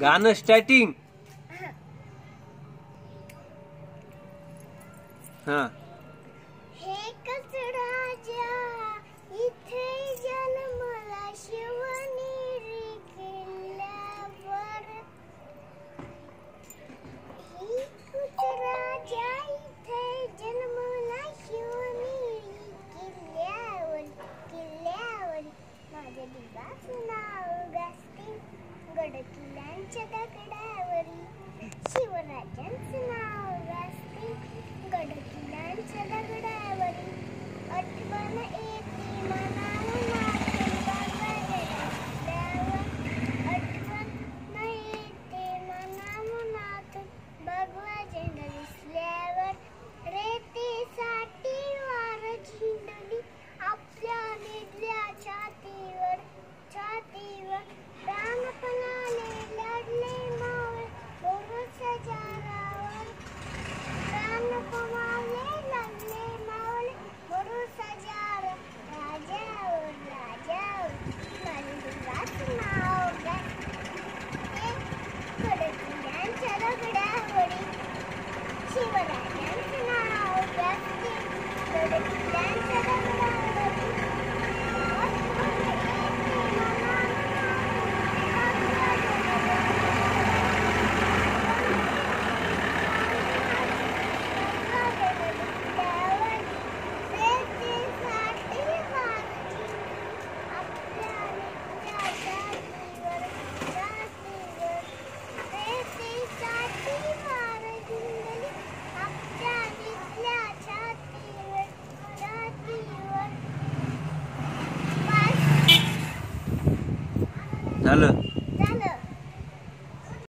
गाणं स्टार्टिंग हा. ಶಿವರಾಜನ್ she was a handsome, 加了 lên.